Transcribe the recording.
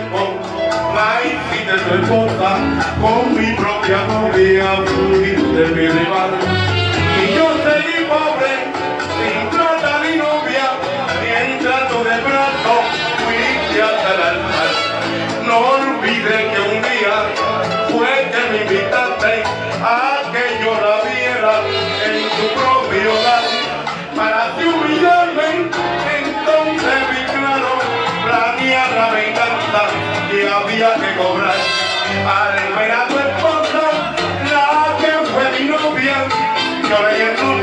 tiempo, la tu esposa, con mi propia novia fuiste mi rival. Y yo seguí pobre, sin plata ni novia, mientras tú de brazo fuiste hasta el altar. No olvides que un día fue que me invitaste a que yo la viera en tu propio y había que cobrar. Al ver a tu esposa, la que fue mi novia, yo le